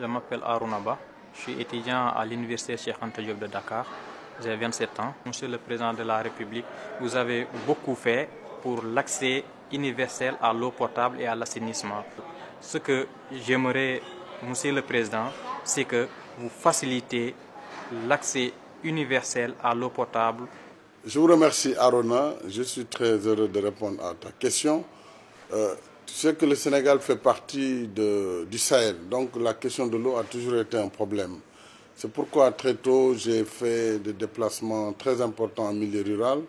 Je m'appelle Arunaba. Je suis étudiant à l'université Cheikh Anta de Dakar. J'ai 27 ans. Monsieur le Président de la République, vous avez beaucoup fait pour l'accès universel à l'eau potable et à l'assainissement. Ce que j'aimerais, Monsieur le Président, c'est que vous facilitez l'accès universel à l'eau potable. Je vous remercie Arona. Je suis très heureux de répondre à ta question. Euh, tu sais que le Sénégal fait partie du Sahel, donc la question de l'eau a toujours été un problème. C'est pourquoi très tôt j'ai fait des déplacements très importants en milieu rural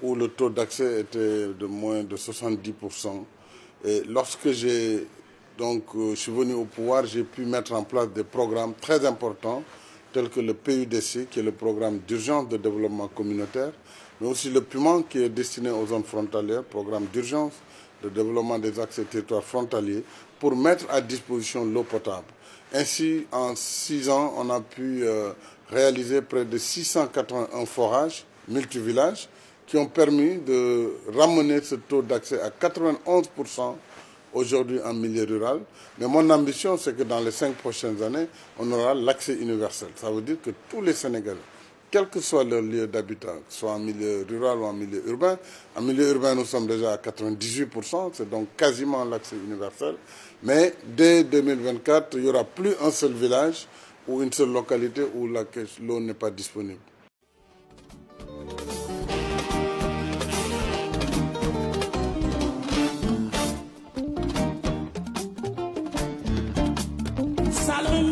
où le taux d'accès était de moins de 70%. Et lorsque j'ai donc euh, je suis venu au pouvoir, j'ai pu mettre en place des programmes très importants tels que le PUDC, qui est le programme d'urgence de développement communautaire, mais aussi le PUMAN, qui est destiné aux zones frontalières, programme d'urgence de développement des accès territoires frontaliers, pour mettre à disposition l'eau potable. Ainsi, en six ans, on a pu euh, réaliser près de 681 forages multivillages qui ont permis de ramener ce taux d'accès à 91% aujourd'hui en milieu rural. Mais mon ambition, c'est que dans les cinq prochaines années, on aura l'accès universel. Ça veut dire que tous les Sénégalais, quel que soit leur lieu d'habitat, soit en milieu rural ou en milieu urbain, en milieu urbain, nous sommes déjà à 98%, c'est donc quasiment l'accès universel. Mais dès 2024, il n'y aura plus un seul village ou une seule localité où l'eau n'est pas disponible. Hallelujah.